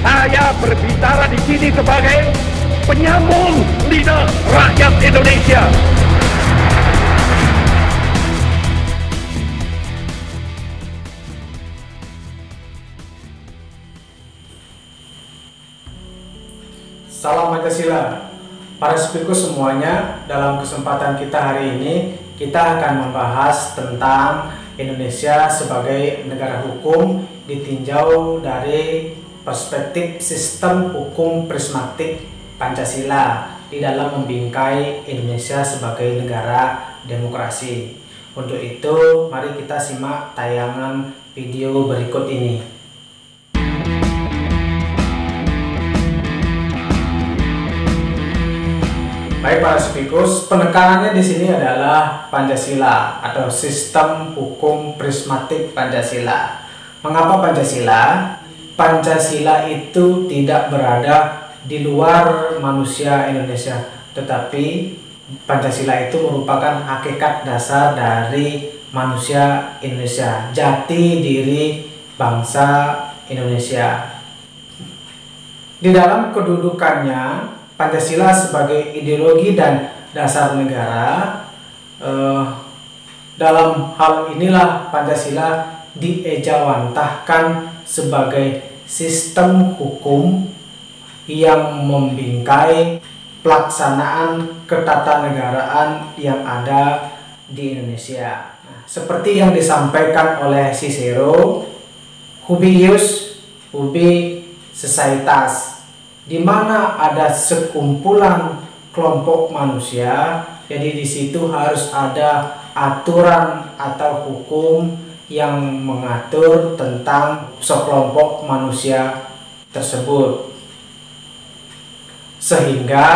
Saya berbicara di sini sebagai penyambung lidah rakyat Indonesia. Salam Pancasila. Para speaker semuanya, dalam kesempatan kita hari ini kita akan membahas tentang Indonesia sebagai negara hukum ditinjau dari perspektif sistem hukum prismatik Pancasila di dalam membingkai Indonesia sebagai negara demokrasi. Untuk itu, mari kita simak tayangan video berikut ini. Baik para speakers, penekanannya di sini adalah Pancasila atau sistem hukum prismatik Pancasila. Mengapa Pancasila? Pancasila itu tidak berada di luar manusia Indonesia, tetapi Pancasila itu merupakan hakikat dasar dari manusia Indonesia, jati diri bangsa Indonesia. Di dalam kedudukannya, Pancasila sebagai ideologi dan dasar negara. Eh, dalam hal inilah Pancasila diejawantahkan sebagai sistem hukum yang membingkai pelaksanaan ketatanegaraan yang ada di Indonesia. Nah, seperti yang disampaikan oleh Cicero, Hubius Ubi Societas di mana ada sekumpulan kelompok manusia, jadi di situ harus ada aturan atau hukum yang mengatur tentang sekelompok manusia tersebut. Sehingga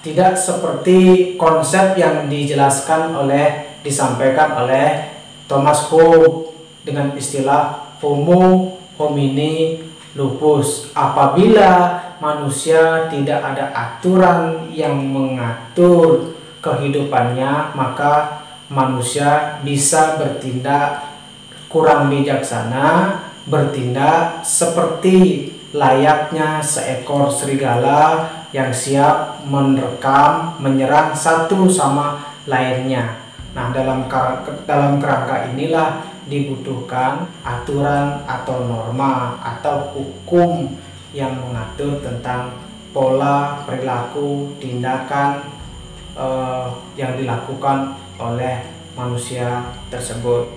tidak seperti konsep yang dijelaskan oleh disampaikan oleh Thomas Hobbes dengan istilah homo homini lupus. Apabila manusia tidak ada aturan yang mengatur kehidupannya, maka manusia bisa bertindak kurang bijaksana, bertindak seperti layaknya seekor serigala yang siap menerkam, menyerang satu sama lainnya. Nah, dalam dalam kerangka inilah dibutuhkan aturan atau norma atau hukum yang mengatur tentang pola perilaku tindakan eh, yang dilakukan oleh manusia tersebut.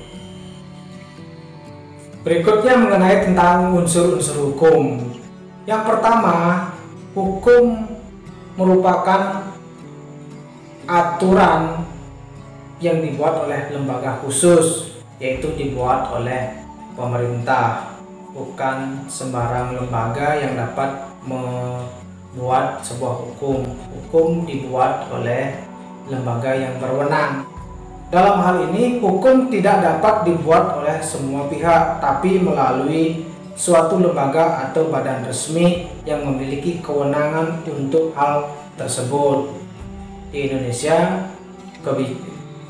Berikutnya mengenai tentang unsur-unsur hukum. Yang pertama, hukum merupakan aturan yang dibuat oleh lembaga khusus, yaitu dibuat oleh pemerintah, bukan sembarang lembaga yang dapat membuat sebuah hukum. Hukum dibuat oleh lembaga yang berwenang. Dalam hal ini, hukum tidak dapat dibuat oleh semua pihak, tapi melalui suatu lembaga atau badan resmi yang memiliki kewenangan untuk hal tersebut. Di Indonesia,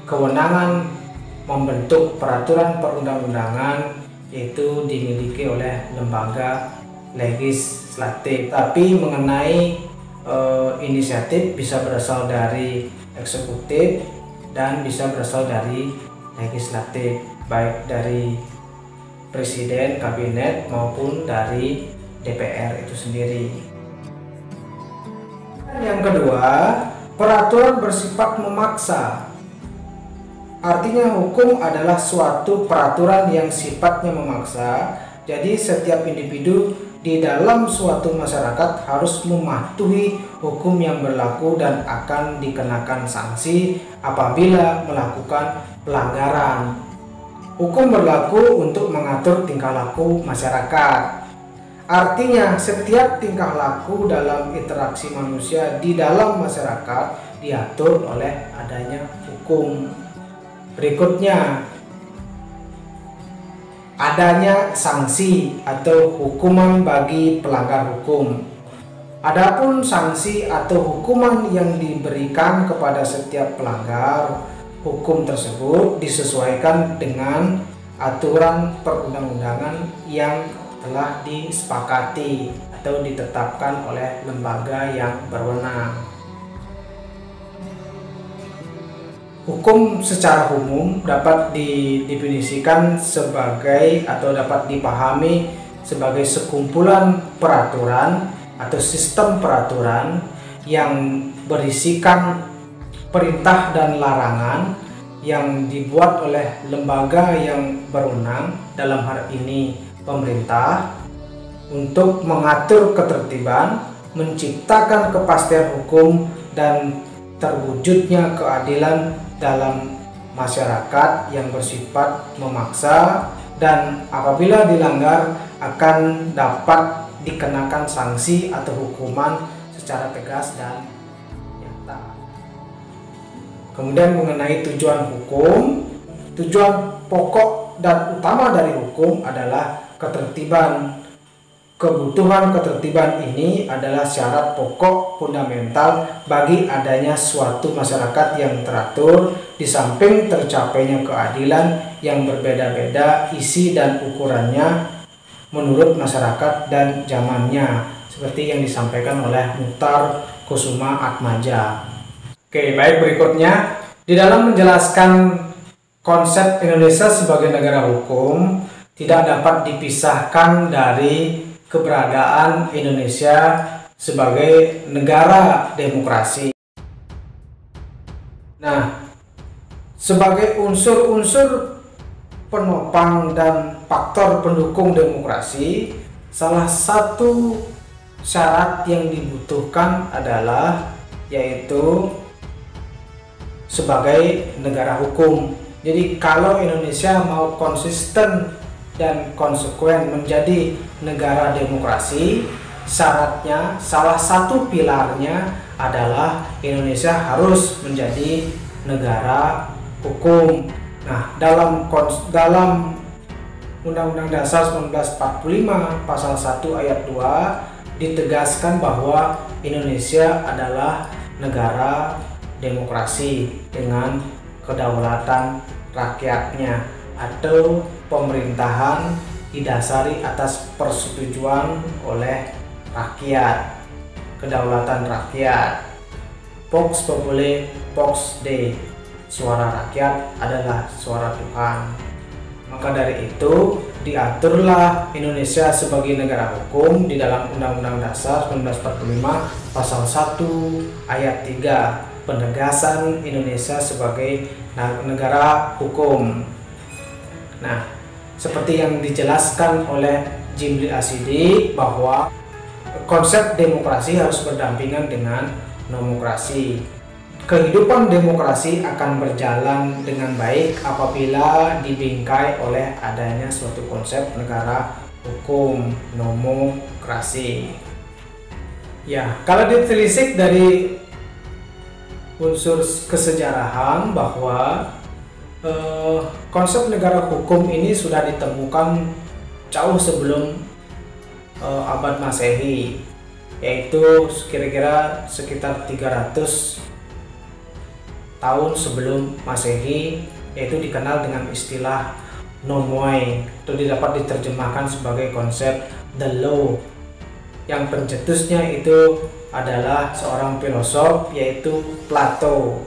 kewenangan membentuk peraturan perundang-undangan itu dimiliki oleh lembaga legislatif. Tapi mengenai e, inisiatif bisa berasal dari eksekutif dan bisa berasal dari legislatif baik dari presiden, kabinet maupun dari DPR itu sendiri. Yang kedua, peraturan bersifat memaksa. Artinya hukum adalah suatu peraturan yang sifatnya memaksa. Jadi setiap individu di dalam suatu masyarakat harus mematuhi hukum yang berlaku dan akan dikenakan sanksi apabila melakukan pelanggaran. Hukum berlaku untuk mengatur tingkah laku masyarakat. Artinya, setiap tingkah laku dalam interaksi manusia di dalam masyarakat diatur oleh adanya hukum. Berikutnya, adanya sanksi atau hukuman bagi pelanggar hukum. Adapun sanksi atau hukuman yang diberikan kepada setiap pelanggar hukum tersebut disesuaikan dengan aturan perundang-undangan yang telah disepakati atau ditetapkan oleh lembaga yang berwenang. Hukum secara umum dapat didefinisikan sebagai atau dapat dipahami sebagai sekumpulan peraturan atau sistem peraturan yang berisikan perintah dan larangan yang dibuat oleh lembaga yang berwenang dalam hal ini pemerintah untuk mengatur ketertiban, menciptakan kepastian hukum dan terwujudnya keadilan dalam masyarakat yang bersifat memaksa dan apabila dilanggar akan dapat dikenakan sanksi atau hukuman secara tegas dan Kemudian mengenai tujuan hukum, tujuan pokok dan utama dari hukum adalah ketertiban. Kebutuhan ketertiban ini adalah syarat pokok fundamental bagi adanya suatu masyarakat yang teratur di samping tercapainya keadilan yang berbeda-beda isi dan ukurannya menurut masyarakat dan zamannya seperti yang disampaikan oleh Mutar Kusuma Atmaja. Oke, baik berikutnya di dalam menjelaskan konsep Indonesia sebagai negara hukum tidak dapat dipisahkan dari keberadaan Indonesia sebagai negara demokrasi. Nah, sebagai unsur-unsur penopang dan faktor pendukung demokrasi, salah satu syarat yang dibutuhkan adalah yaitu sebagai negara hukum. Jadi kalau Indonesia mau konsisten dan konsekuen menjadi negara demokrasi, syaratnya salah satu pilarnya adalah Indonesia harus menjadi negara hukum. Nah, dalam dalam Undang-Undang Dasar 1945 pasal 1 ayat 2 ditegaskan bahwa Indonesia adalah negara demokrasi dengan kedaulatan rakyatnya atau pemerintahan didasari atas persetujuan oleh rakyat kedaulatan rakyat. Vox Populi Vox Dei. Suara rakyat adalah suara Tuhan. Maka dari itu diaturlah Indonesia sebagai negara hukum di dalam Undang-Undang Dasar 1945 pasal 1 ayat 3 penegasan Indonesia sebagai negara hukum. Nah, seperti yang dijelaskan oleh Jimli Asidi bahwa konsep demokrasi harus berdampingan dengan demokrasi. Kehidupan demokrasi akan berjalan dengan baik apabila dibingkai oleh adanya suatu konsep negara hukum, nomokrasi. Ya, kalau ditelisik dari unsur kesejarahan bahwa eh, konsep negara hukum ini sudah ditemukan jauh sebelum eh, abad Masehi yaitu kira-kira sekitar 300 tahun sebelum Masehi yaitu dikenal dengan istilah nomoi itu dapat diterjemahkan sebagai konsep the law. Yang pencetusnya itu adalah seorang filosof yaitu Plato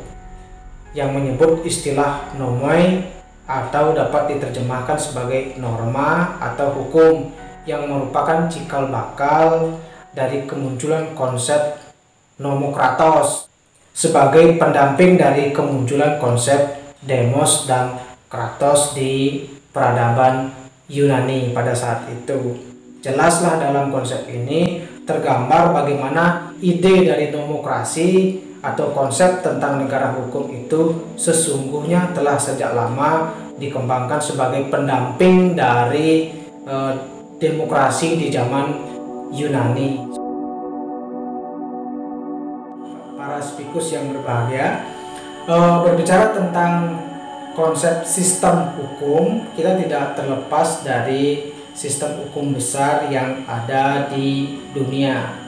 yang menyebut istilah nomoi atau dapat diterjemahkan sebagai norma atau hukum yang merupakan cikal bakal dari kemunculan konsep nomokratos sebagai pendamping dari kemunculan konsep demos dan kratos di peradaban Yunani pada saat itu. Jelaslah dalam konsep ini tergambar bagaimana ide dari demokrasi atau konsep tentang negara hukum itu sesungguhnya telah sejak lama dikembangkan sebagai pendamping dari eh, demokrasi di zaman Yunani. Para spikus yang berbahagia, eh, berbicara tentang konsep sistem hukum, kita tidak terlepas dari sistem hukum besar yang ada di dunia.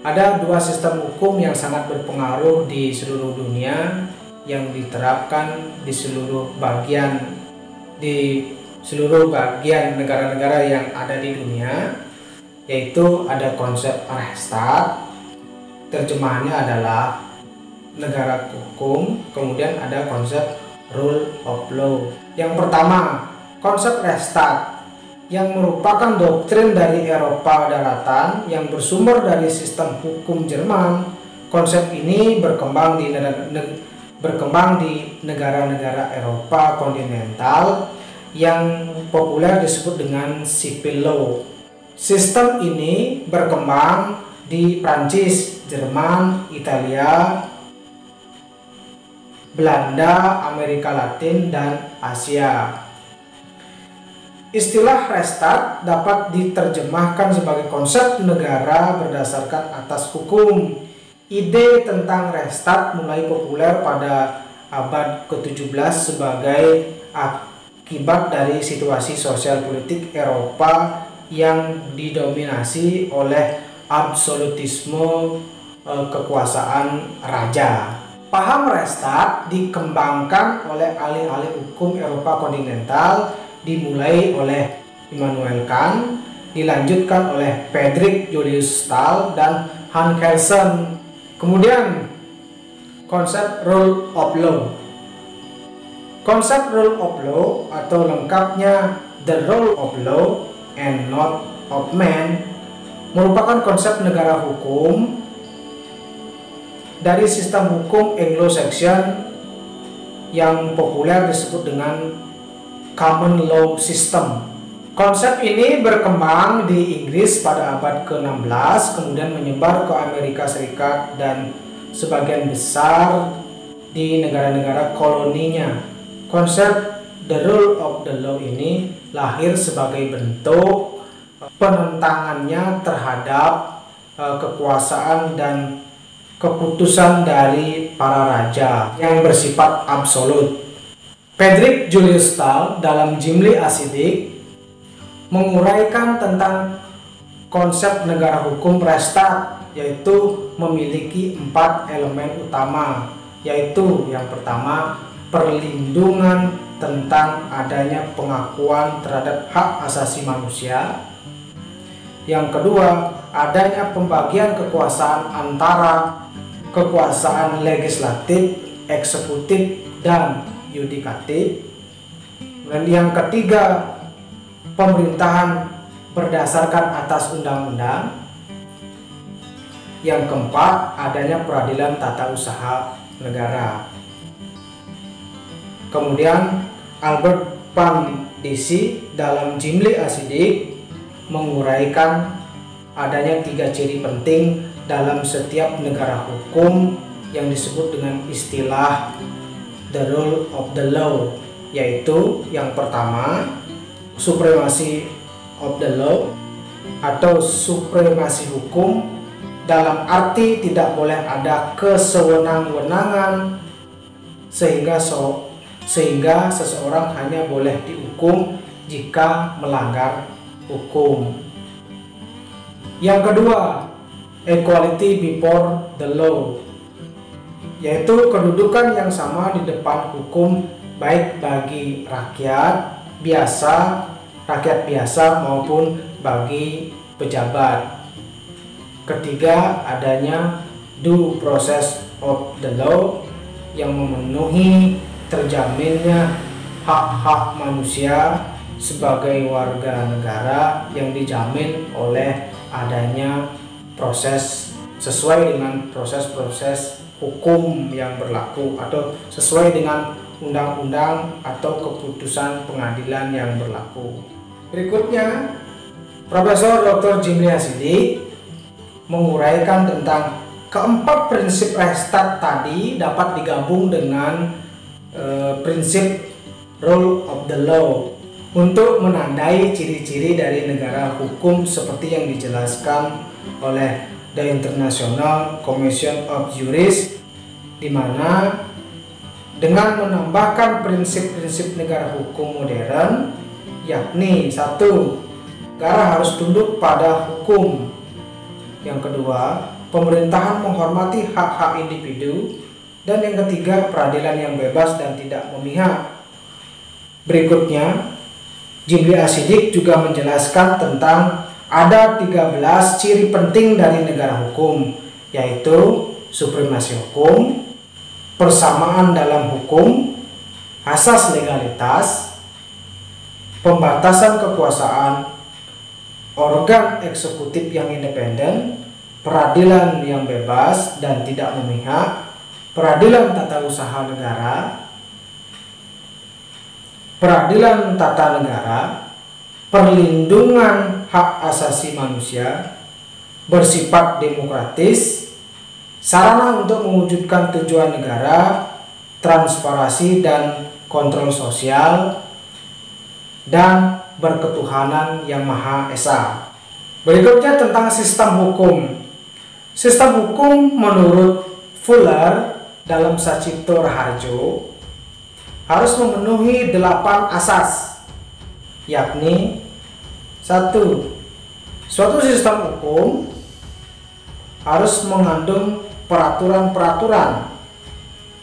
Ada dua sistem hukum yang sangat berpengaruh di seluruh dunia yang diterapkan di seluruh bagian di seluruh bagian negara-negara yang ada di dunia yaitu ada konsep restart terjemahannya adalah negara hukum kemudian ada konsep rule of law. Yang pertama konsep restart yang merupakan doktrin dari Eropa daratan yang bersumber dari sistem hukum Jerman konsep ini berkembang di berkembang di negara-negara Eropa kontinental yang populer disebut dengan civil law. Sistem ini berkembang di Prancis, Jerman, Italia, Belanda, Amerika Latin, dan Asia. Istilah restart dapat diterjemahkan sebagai konsep negara berdasarkan atas hukum Ide tentang restart mulai populer pada abad ke-17 sebagai akibat dari situasi sosial politik Eropa yang didominasi oleh absolutisme e, kekuasaan raja. Paham restart dikembangkan oleh ahli-ahli hukum Eropa kontinental dimulai oleh Immanuel Kant, dilanjutkan oleh Friedrich Julius Stahl dan Hans Kelsen Kemudian konsep rule of law. Konsep rule of law atau lengkapnya the rule of law and not of man merupakan konsep negara hukum dari sistem hukum Anglo-Saxon yang populer disebut dengan common law system Konsep ini berkembang di Inggris pada abad ke-16, kemudian menyebar ke Amerika Serikat dan sebagian besar di negara-negara koloninya. Konsep the rule of the law ini lahir sebagai bentuk penentangannya terhadap uh, kekuasaan dan keputusan dari para raja yang bersifat absolut. Frederick Julius Stahl dalam Jimli Asidik menguraikan tentang konsep negara hukum restart yaitu memiliki empat elemen utama yaitu yang pertama perlindungan tentang adanya pengakuan terhadap hak asasi manusia. Yang kedua adanya pembagian kekuasaan antara kekuasaan legislatif, eksekutif, dan yudikatif dan yang ketiga pemerintahan berdasarkan atas undang-undang. Yang keempat, adanya peradilan tata usaha negara. Kemudian Albert Disi dalam Jimli Asidik menguraikan adanya tiga ciri penting dalam setiap negara hukum yang disebut dengan istilah the rule of the law yaitu yang pertama supremasi of the law atau supremasi hukum dalam arti tidak boleh ada kesewenang-wenangan sehingga so, sehingga seseorang hanya boleh dihukum jika melanggar hukum. Yang kedua, equality before the law yaitu kedudukan yang sama di depan hukum baik bagi rakyat biasa rakyat biasa maupun bagi pejabat. Ketiga, adanya due process of the law yang memenuhi terjaminnya hak-hak manusia sebagai warga negara yang dijamin oleh adanya proses sesuai dengan proses-proses hukum yang berlaku atau sesuai dengan undang-undang atau keputusan pengadilan yang berlaku. Berikutnya, Profesor Dr. Jimli Hasidi menguraikan tentang keempat prinsip restart tadi dapat digabung dengan e, prinsip rule of the law untuk menandai ciri-ciri dari negara hukum seperti yang dijelaskan oleh The International Commission of Jurists di mana dengan menambahkan prinsip-prinsip negara hukum modern yakni satu negara harus tunduk pada hukum. Yang kedua pemerintahan menghormati hak-hak individu. Dan yang ketiga peradilan yang bebas dan tidak memihak. Berikutnya, Jimli Asidik juga menjelaskan tentang ada 13 ciri penting dari negara hukum, yaitu supremasi hukum, persamaan dalam hukum, asas legalitas, pembatasan kekuasaan, organ eksekutif yang independen, peradilan yang bebas dan tidak memihak, peradilan tata usaha negara, peradilan tata negara, perlindungan hak asasi manusia, bersifat demokratis, sarana untuk mewujudkan tujuan negara, transparansi dan kontrol sosial, dan berketuhanan yang Maha Esa. Berikutnya tentang sistem hukum. Sistem hukum menurut Fuller dalam Sacipto Raharjo harus memenuhi delapan asas, yakni satu, suatu sistem hukum harus mengandung peraturan-peraturan.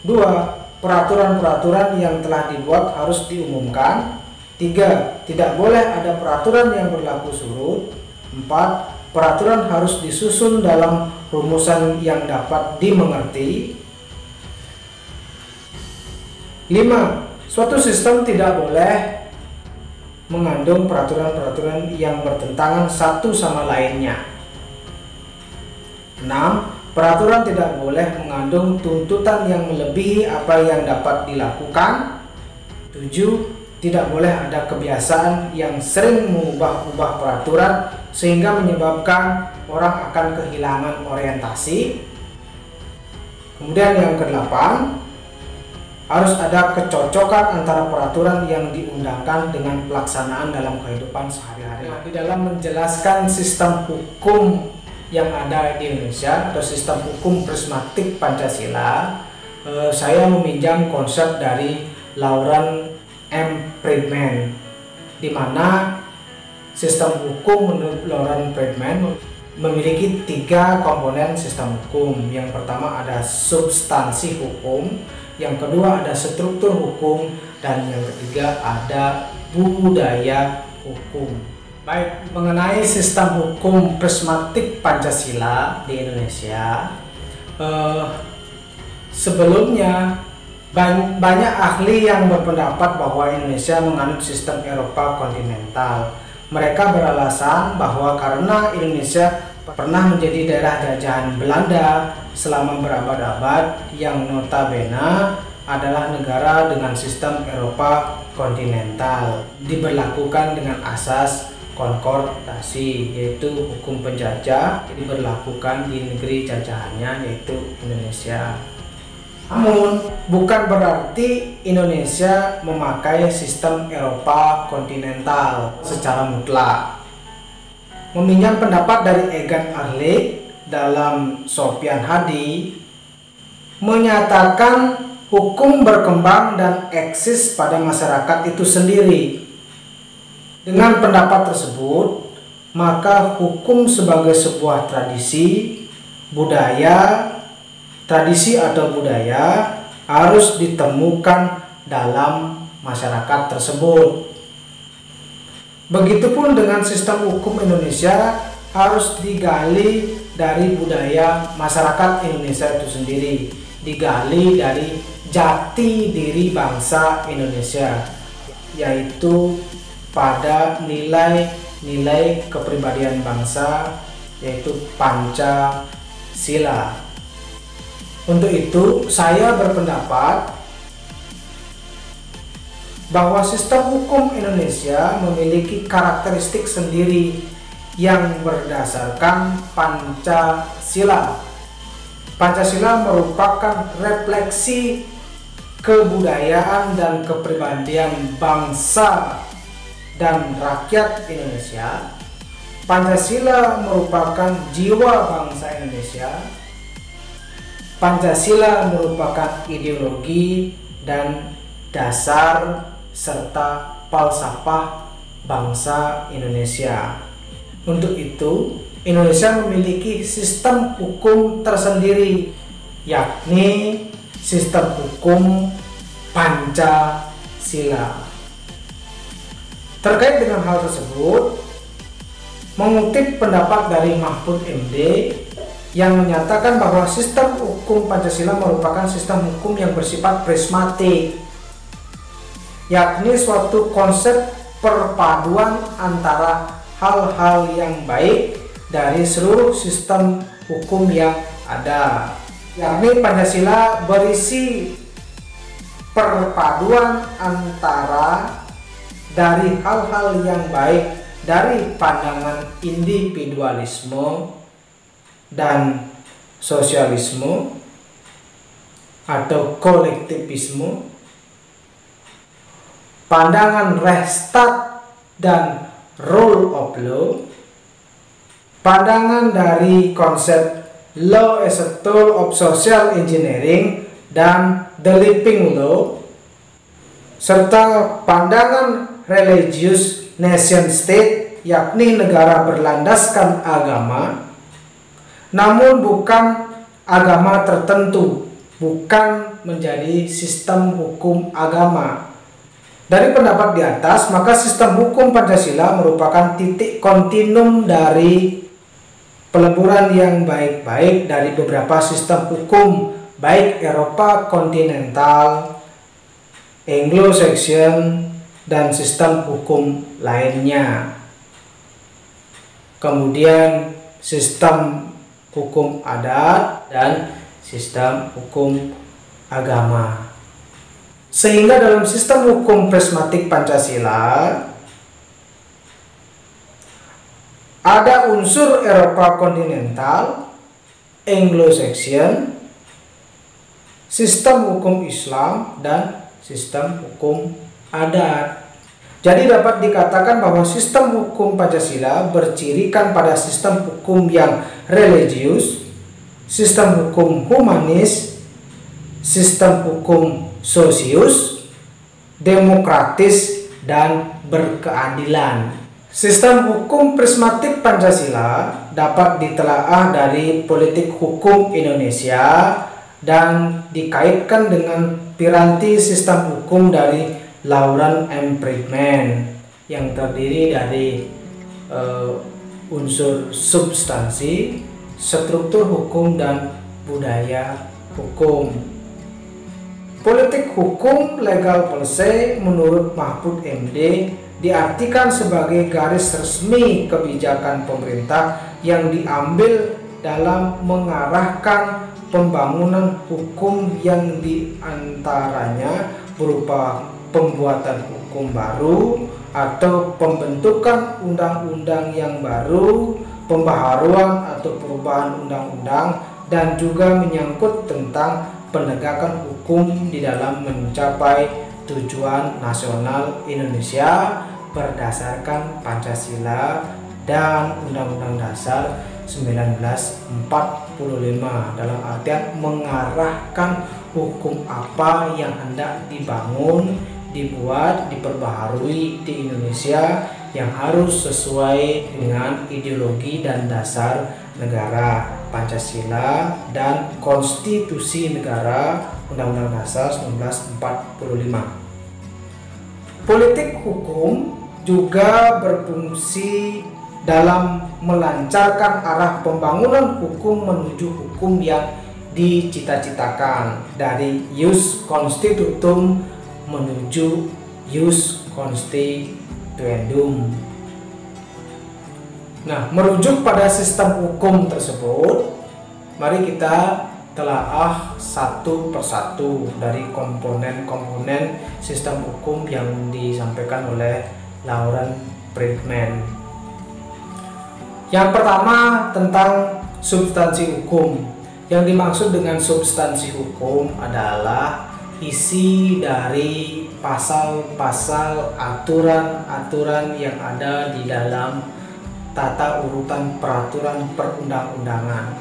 Dua, peraturan-peraturan yang telah dibuat harus diumumkan. Tiga, tidak boleh ada peraturan yang berlaku surut. Empat, peraturan harus disusun dalam rumusan yang dapat dimengerti. 5. Suatu sistem tidak boleh mengandung peraturan-peraturan yang bertentangan satu sama lainnya. 6. Peraturan tidak boleh mengandung tuntutan yang melebihi apa yang dapat dilakukan. 7. Tidak boleh ada kebiasaan yang sering mengubah-ubah peraturan sehingga menyebabkan orang akan kehilangan orientasi. Kemudian yang kedelapan, harus ada kecocokan antara peraturan yang diundangkan dengan pelaksanaan dalam kehidupan sehari-hari. Nah, di dalam menjelaskan sistem hukum yang ada di Indonesia atau sistem hukum prismatik Pancasila, eh, saya meminjam konsep dari Lauren M. Friedman, di mana sistem hukum menurut Lauren Friedman memiliki tiga komponen sistem hukum. Yang pertama ada substansi hukum, yang kedua ada struktur hukum, dan yang ketiga ada budaya hukum. Baik, mengenai sistem hukum prismatik Pancasila di Indonesia, eh, sebelumnya banyak ahli yang berpendapat bahwa Indonesia menganut sistem Eropa kontinental. Mereka beralasan bahwa karena Indonesia pernah menjadi daerah jajahan Belanda selama berabad-abad yang notabene adalah negara dengan sistem Eropa kontinental diberlakukan dengan asas konkordasi yaitu hukum penjajah diberlakukan di negeri jajahannya yaitu Indonesia. Namun bukan berarti Indonesia memakai sistem Eropa kontinental secara mutlak meminjam pendapat dari Egan Arle dalam Sofian Hadi menyatakan hukum berkembang dan eksis pada masyarakat itu sendiri. Dengan pendapat tersebut, maka hukum sebagai sebuah tradisi, budaya, tradisi atau budaya harus ditemukan dalam masyarakat tersebut. Begitupun dengan sistem hukum Indonesia harus digali dari budaya masyarakat Indonesia itu sendiri, digali dari jati diri bangsa Indonesia, yaitu pada nilai-nilai kepribadian bangsa, yaitu Pancasila. Untuk itu, saya berpendapat bahwa sistem hukum Indonesia memiliki karakteristik sendiri yang berdasarkan Pancasila. Pancasila merupakan refleksi kebudayaan dan kepribadian bangsa dan rakyat Indonesia. Pancasila merupakan jiwa bangsa Indonesia. Pancasila merupakan ideologi dan dasar serta falsafah bangsa Indonesia. Untuk itu, Indonesia memiliki sistem hukum tersendiri, yakni sistem hukum Pancasila. Terkait dengan hal tersebut, mengutip pendapat dari Mahfud MD yang menyatakan bahwa sistem hukum Pancasila merupakan sistem hukum yang bersifat prismatik, yakni suatu konsep perpaduan antara hal-hal yang baik dari seluruh sistem hukum yang ada. Yakni Pancasila berisi perpaduan antara dari hal-hal yang baik dari pandangan individualisme dan sosialisme atau kolektivisme pandangan restart dan rule of law. Pandangan dari konsep law as a tool of social engineering dan the living law serta pandangan religius nation state yakni negara berlandaskan agama namun bukan agama tertentu bukan menjadi sistem hukum agama dari pendapat di atas maka sistem hukum Pancasila merupakan titik kontinum dari peleburan yang baik-baik dari beberapa sistem hukum baik Eropa kontinental Anglo-Saxon dan sistem hukum lainnya. Kemudian sistem hukum adat dan sistem hukum agama. Sehingga dalam sistem hukum prismatik Pancasila ada unsur Eropa kontinental, Anglo-Saxon, sistem hukum Islam dan sistem hukum adat. Jadi dapat dikatakan bahwa sistem hukum Pancasila bercirikan pada sistem hukum yang religius, sistem hukum humanis, sistem hukum sosius, demokratis, dan berkeadilan. Sistem hukum prismatik Pancasila dapat ditelaah dari politik hukum Indonesia dan dikaitkan dengan piranti sistem hukum dari Lauren M. Friedman yang terdiri dari uh, unsur substansi, struktur hukum dan budaya hukum. Politik hukum legal policy menurut Mahfud MD diartikan sebagai garis resmi kebijakan pemerintah yang diambil dalam mengarahkan pembangunan hukum yang di antaranya berupa pembuatan hukum baru atau pembentukan undang-undang yang baru, pembaharuan atau perubahan undang-undang dan juga menyangkut tentang penegakan hukum di dalam mencapai tujuan nasional Indonesia berdasarkan Pancasila dan Undang-Undang Dasar 1945 dalam artian mengarahkan hukum apa yang hendak dibangun dibuat, diperbaharui di Indonesia yang harus sesuai dengan ideologi dan dasar negara Pancasila dan konstitusi negara Undang-Undang Dasar 1945. Politik hukum juga berfungsi dalam melancarkan arah pembangunan hukum menuju hukum yang dicita-citakan dari ius constitutum menuju Ius Constituendum. Nah, merujuk pada sistem hukum tersebut, mari kita telaah satu persatu dari komponen-komponen sistem hukum yang disampaikan oleh Lauren Friedman. Yang pertama tentang substansi hukum. Yang dimaksud dengan substansi hukum adalah isi dari pasal-pasal aturan-aturan yang ada di dalam tata urutan peraturan perundang-undangan.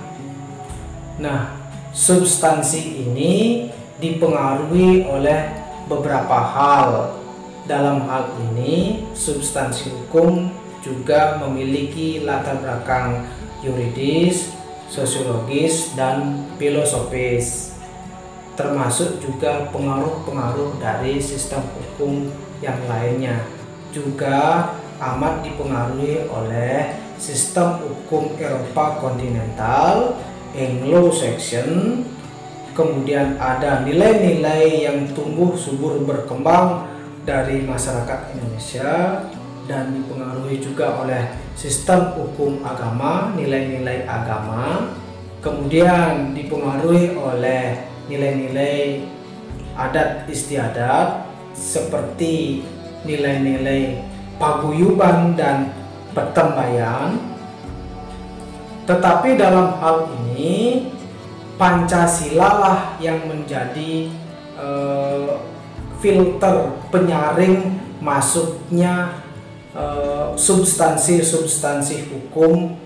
Nah, substansi ini dipengaruhi oleh beberapa hal. Dalam hal ini, substansi hukum juga memiliki latar belakang yuridis, sosiologis, dan filosofis termasuk juga pengaruh-pengaruh dari sistem hukum yang lainnya. juga amat dipengaruhi oleh sistem hukum Eropa kontinental, Anglo-Saxon, kemudian ada nilai-nilai yang tumbuh subur berkembang dari masyarakat Indonesia dan dipengaruhi juga oleh sistem hukum agama, nilai-nilai agama, kemudian dipengaruhi oleh nilai-nilai adat istiadat seperti nilai-nilai paguyuban dan pertembayan. Tetapi dalam hal ini Pancasila lah yang menjadi uh, filter penyaring masuknya uh, substansi-substansi hukum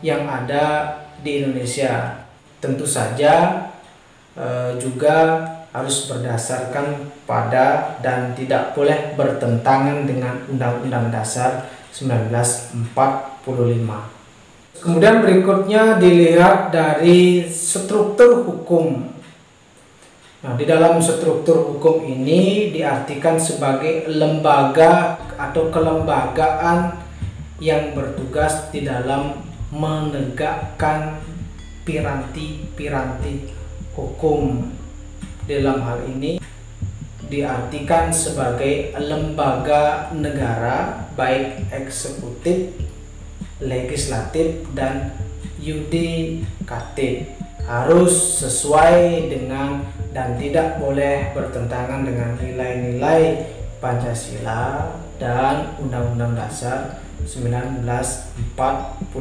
yang ada di Indonesia. Tentu saja uh, juga harus berdasarkan pada dan tidak boleh bertentangan dengan Undang-Undang Dasar 1945. Kemudian berikutnya dilihat dari struktur hukum. Nah, di dalam struktur hukum ini diartikan sebagai lembaga atau kelembagaan yang bertugas di dalam menegakkan piranti-piranti hukum. Dalam hal ini diartikan sebagai lembaga negara baik eksekutif legislatif dan yudikatif harus sesuai dengan dan tidak boleh bertentangan dengan nilai-nilai Pancasila dan Undang-Undang Dasar 1945.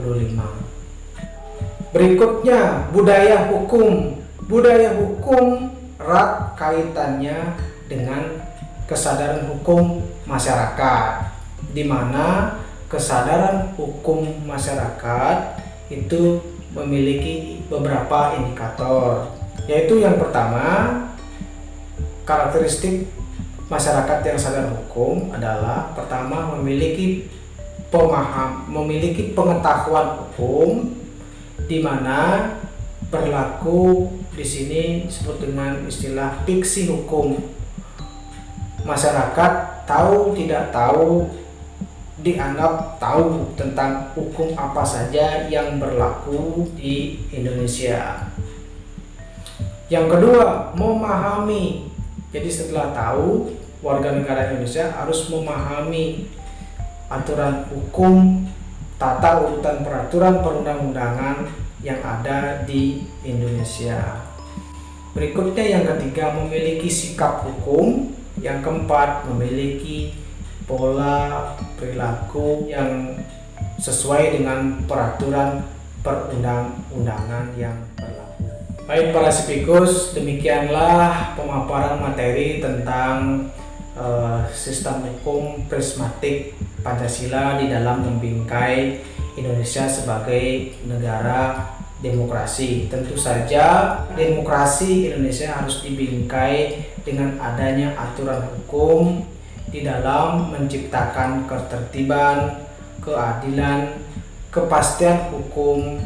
Berikutnya, budaya hukum. Budaya hukum erat kaitannya dengan kesadaran hukum masyarakat di mana kesadaran hukum masyarakat itu memiliki beberapa indikator yaitu yang pertama karakteristik masyarakat yang sadar hukum adalah pertama memiliki pemaham memiliki pengetahuan hukum di mana berlaku di sini disebut dengan istilah fiksi hukum masyarakat tahu tidak tahu dianggap tahu tentang hukum apa saja yang berlaku di Indonesia. Yang kedua, memahami. Jadi setelah tahu, warga negara Indonesia harus memahami aturan hukum, tata urutan peraturan perundang-undangan yang ada di Indonesia. Berikutnya yang ketiga, memiliki sikap hukum. Yang keempat, memiliki pola perilaku yang sesuai dengan peraturan perundang-undangan yang berlaku. Baik para spikus, demikianlah pemaparan materi tentang uh, sistem hukum prismatik Pancasila di dalam membingkai Indonesia sebagai negara demokrasi. Tentu saja demokrasi Indonesia harus dibingkai dengan adanya aturan hukum di dalam menciptakan ketertiban, keadilan, kepastian hukum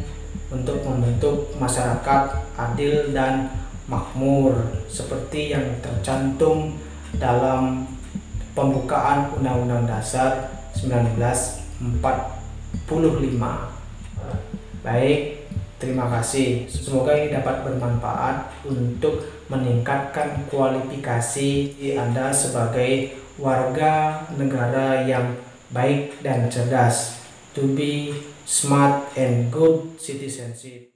untuk membentuk masyarakat adil dan makmur seperti yang tercantum dalam pembukaan Undang-Undang Dasar 1945. Baik, terima kasih. Semoga ini dapat bermanfaat untuk meningkatkan kualifikasi Anda sebagai warga negara yang baik dan cerdas. To be smart and good citizenship